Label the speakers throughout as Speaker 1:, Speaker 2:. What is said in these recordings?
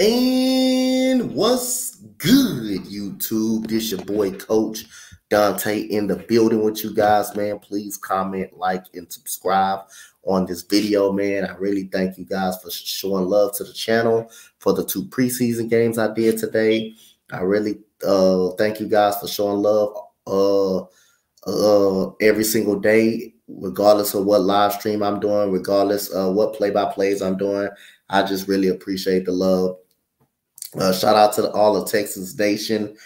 Speaker 1: And what's good, YouTube? This your boy Coach Donte in the building with you guys, man. Please comment, like, and subscribe on this video, man. I really thank you guys for showing love to the channel for the two preseason games I did today. I really uh thank you guys for showing love uh uh every single day, regardless of what live stream I'm doing, regardless of what play-by-plays I'm doing. I just really appreciate the love uh, shout out to all of Texas Nation.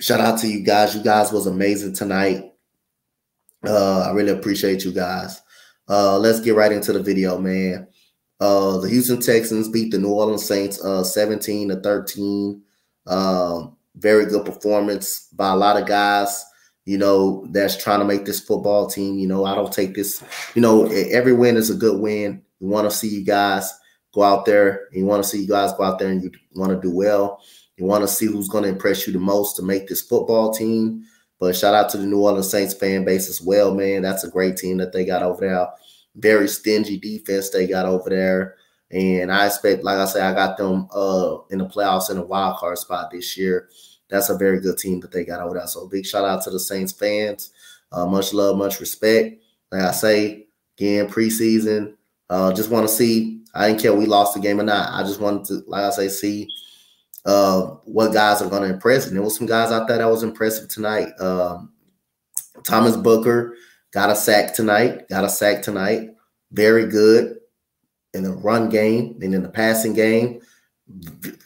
Speaker 1: Shout out to you guys. You guys was amazing tonight. Uh, I really appreciate you guys. Uh, let's get right into the video, man. Uh, the Houston Texans beat the New Orleans Saints uh, 17 to 13. Um, very good performance by a lot of guys, you know, that's trying to make this football team. You know, I don't take this, you know, every win is a good win. We want to see you guys go out there. and You want to see you guys go out there and you want to do well. You want to see who's going to impress you the most to make this football team. But shout out to the New Orleans Saints fan base as well, man. That's a great team that they got over there. Very stingy defense they got over there. And I expect, like I said, I got them uh, in the playoffs in a wild card spot this year. That's a very good team that they got over there. So big shout out to the Saints fans. Uh, much love, much respect. Like I say, again, preseason. Uh, just want to see I didn't care we lost the game or not. I just wanted to, like I say, see uh, what guys are going to impress. And there was some guys out there that was impressive tonight. Um, Thomas Booker got a sack tonight. Got a sack tonight. Very good in the run game and in the passing game.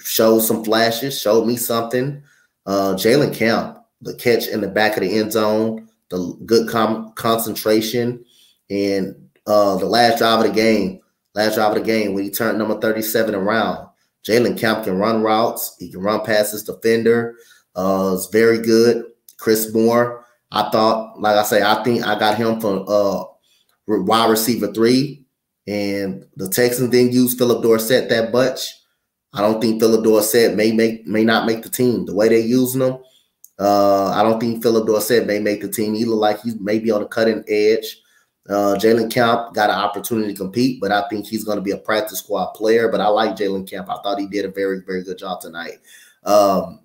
Speaker 1: Showed some flashes. Showed me something. Uh, Jalen Camp, the catch in the back of the end zone, the good concentration, and uh, the last drive of the game last drive of the game when he turned number 37 around. Jalen Camp can run routes. He can run past his defender. Uh, it's very good. Chris Moore, I thought, like I say, I think I got him from uh, wide receiver three. And the Texans didn't use Phillip Dorsett that much. I don't think Phillip Dorsett may make may not make the team. The way they're using them, uh, I don't think Phillip Dorsett may make the team. He look like he's maybe on the cutting edge. Uh, Jalen Camp got an opportunity to compete, but I think he's going to be a practice squad player. But I like Jalen Camp. I thought he did a very, very good job tonight. Um,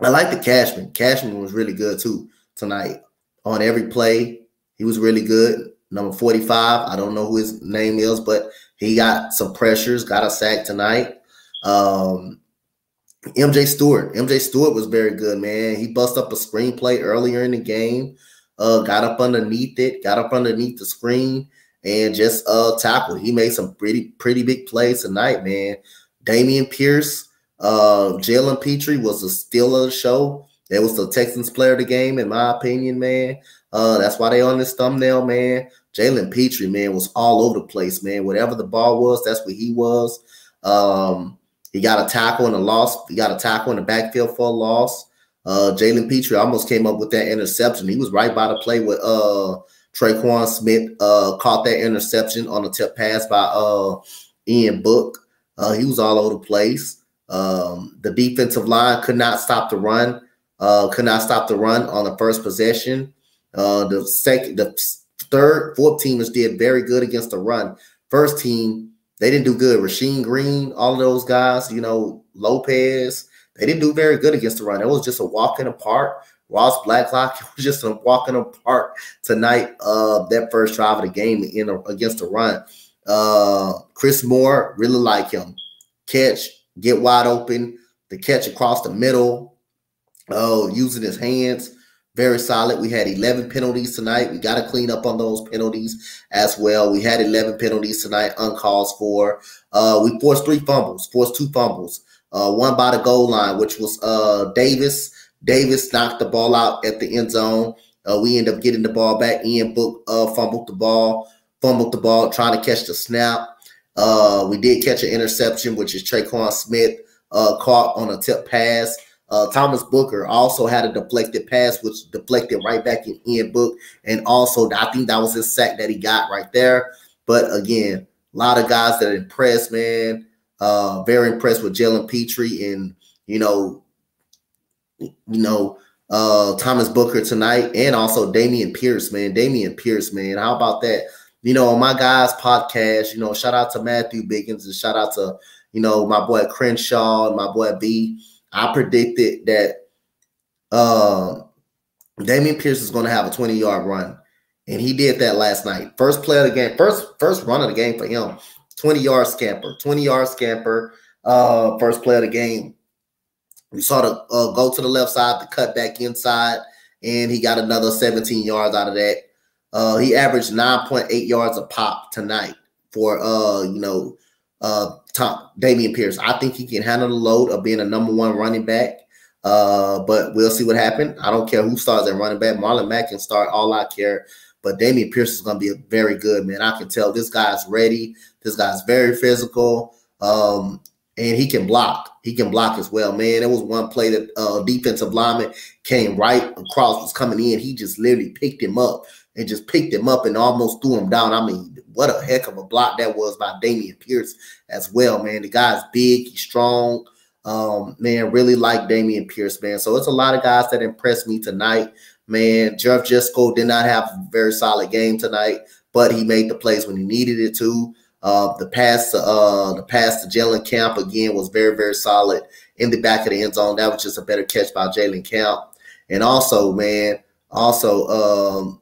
Speaker 1: I like the Cashman. Cashman was really good too tonight. On every play, he was really good. Number 45, I don't know who his name is, but he got some pressures, got a sack tonight. Um, MJ Stewart. MJ Stewart was very good, man. He bust up a screenplay earlier in the game uh, got up underneath it, got up underneath the screen, and just uh tackled. He made some pretty pretty big plays tonight, man. Dameon Pierce, uh, Jalen Pitre was a steal of the show. That was the Texans player of the game, in my opinion, man. Uh, that's why they on this thumbnail, man. Jalen Pitre, man, was all over the place, man. Whatever the ball was, that's what he was. Um, he got a tackle and a loss. He got a tackle in the backfield for a loss. Uh, Jalen Pitre almost came up with that interception. He was right by the play with uh Tre'Quan Smith uh caught that interception on a tip pass by uh Ian Book. Uh, he was all over the place. Um, the defensive line could not stop the run. Uh, could not stop the run on the first possession. Uh, the second, the third, fourth teamers did very good against the run. First team, they didn't do good. Rasheem Green, all of those guys, you know, Lopez, they didn't do very good against the run. It was just a walk in the park. Ross Blacklock was just a walk in the park tonight. Uh, that first drive of the game in a, against the run. Uh, Chris Moore really like him. Catch, get wide open. The catch across the middle. Oh, using his hands, very solid. We had 11 penalties tonight. We got to clean up on those penalties as well. We had 11 penalties tonight, uncalls for. Uh, we forced three fumbles, forced two fumbles uh, one by the goal line, which was uh, Davis. Davis knocked the ball out at the end zone. Uh, we end up getting the ball back. Ian Book uh, fumbled the ball, fumbled the ball, trying to catch the snap. Uh, we did catch an interception, which is Tre'Quan Smith uh, caught on a tip pass. Uh, Thomas Booker also had a deflected pass, which deflected right back in Ian Book. And also, I think that was his sack that he got right there. But again, a lot of guys that impressed, man. Uh, very impressed with Jalen Pitre and you know, you know, uh, Thomas Booker tonight, and also Dameon Pierce, man. Dameon Pierce, man. How about that? you know, on my guys' podcast, you know, shout out to Matthew Biggins and shout out to, you know, my boy Crenshaw and my boy B. I predicted that uh, Dameon Pierce is going to have a 20 yard run. And he did that last night. First play of the game, first first run of the game for him. 20 yard scamper, 20 yard scamper. Uh, first play of the game. We saw the uh, go to the left side, the cut back inside, and he got another 17 yards out of that. Uh, he averaged 9.8 yards a pop tonight for uh, you know, uh Tom Dameon Pierce. I think he can handle the load of being a number one running back. Uh, but we'll see what happens. I don't care who starts at running back. Marlon Mack can start. All I care. But Dameon Pierce is going to be a very good man. I can tell this guy's ready. This guy's very physical. Um, and he can block. He can block as well, man. There was one play that uh, defensive lineman came right across, was coming in. He just literally picked him up and just picked him up and almost threw him down. I mean, what a heck of a block that was by Dameon Pierce as well, man. The guy's big, he's strong. Um, man, really like Dameon Pierce, man. So it's a lot of guys that impressed me tonight, man. Jeff Jesco did not have a very solid game tonight, but he made the plays when he needed it to. Uh, the pass to uh, the pass to Jalen Camp again was very very solid in the back of the end zone. That was just a better catch by Jalen Camp, and also man, also um,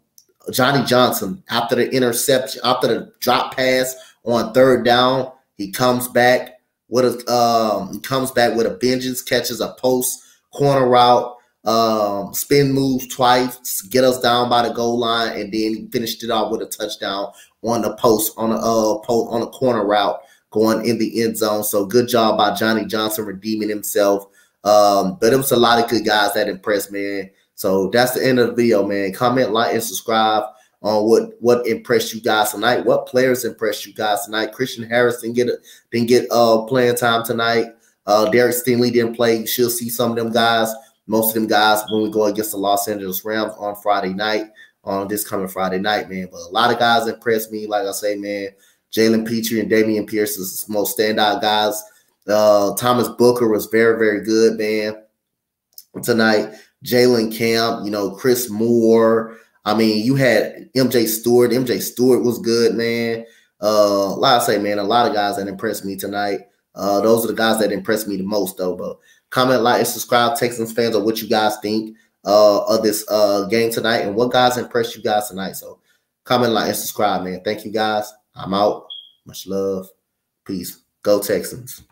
Speaker 1: Johnny Johnson after the interception, after the drop pass on third down, he comes back with a um, comes back with a vengeance, catches a post corner route, um, spin moves twice, get us down by the goal line, and then he finished it off with a touchdown on the post on a uh, post on a corner route going in the end zone. So good job by Johnny Johnson redeeming himself. Um, but it was a lot of good guys that impressed, man. So that's the end of the video, man. Comment, like, and subscribe on what what impressed you guys tonight. What players impressed you guys tonight? Christian Harris didn't get a, didn't get uh playing time tonight. Uh, Derek Stingley didn't play. You should see some of them guys, most of them guys, when we go against the Los Angeles Rams on Friday night, on this coming Friday night, man. But a lot of guys impressed me. Like I say, man, Jalen Pitre and Dameon Pierce is the most standout guys. Uh, Thomas Booker was very, very good, man. Tonight, Jalen Camp, you know, Chris Moore. I mean, you had MJ Stewart. MJ Stewart was good, man. Uh, like I say, man, a lot of guys that impressed me tonight. Uh, those are the guys that impressed me the most, though. But comment, like, and subscribe, Texans fans, of what you guys think uh, of this uh, game tonight and what guys impressed you guys tonight. So comment, like, and subscribe, man. Thank you, guys. I'm out. Much love. Peace. Go Texans.